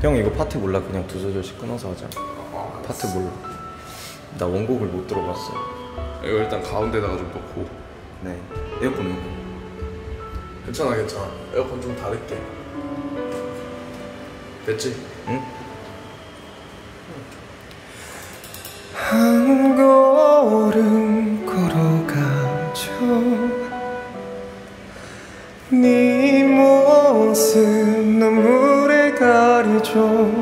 형 이거 파트 몰라. 그냥 두 소절씩 끊어서 하자. 파트 몰라. 나 원곡을 못 들어봤어. 이거 일단 가운데다가 좀 놓고. 네. 에어컨은 괜찮아 괜찮아. 에어컨 좀 닫을게. 됐지? 응? 가리죠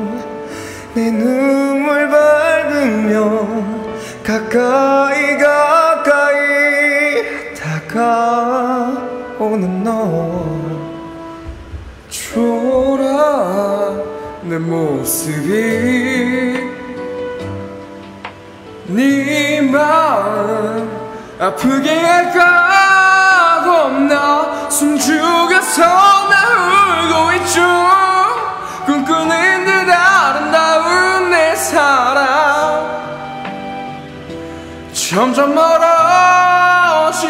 내 눈물 밟으며 가까이 가까이 다가오는 너. 초라 내 모습이. 네 마음 아프게 할까 겁나? 숨죽여서 나 울고 있죠 꿈꾸는 듯 아름다운 내 사랑. 점점 멀어지죠.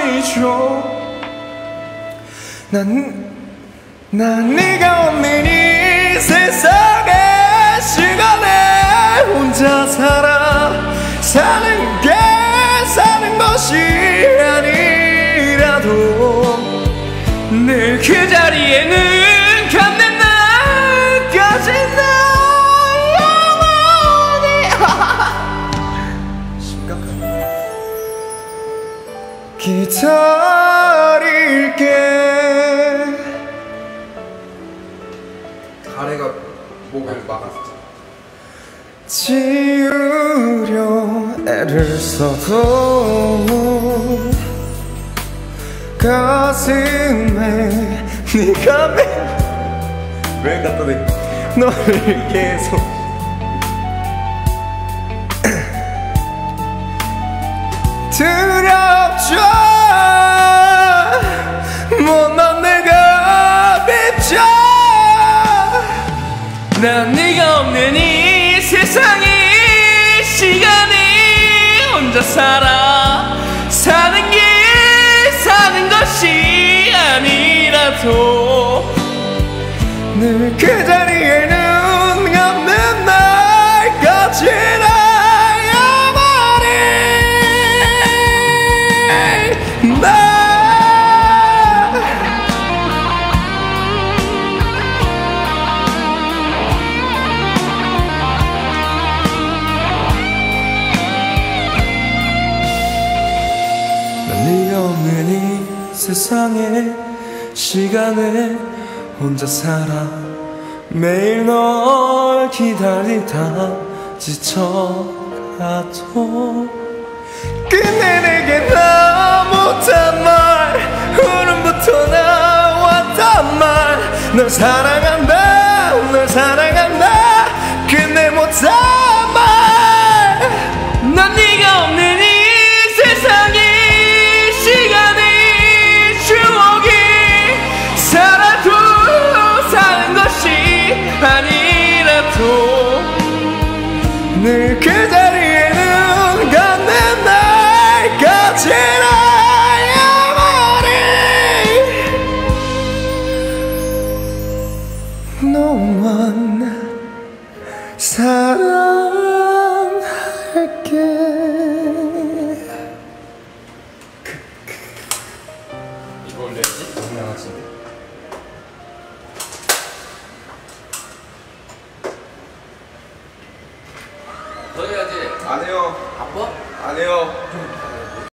난, 난 네가 없는 이 세상에 시간에 혼자 살아. 사는 게 사는 것이 아니라도 늘 그 자리에는 막았어 지우려 애를 써도 가슴에 네가 왜 갖다 대 너를 계속 두렵죠 못난 난 네가 없는 이 세상에 시간이 혼자 살아 사는 게 사는 것이 아니라도 늘 그 자리에 는 세상에 시간에 혼자 살아. 매일 널 기다리다 지쳐가도 끝내 내게 나 못한 말 울음부터 나왔단 말널 사랑한다 널 사랑한다. 끝내 못한 말난 지 나야만이 너만 사랑할게. 이거 올려야지? 해야지. 안 해요. 바빠? 안 해요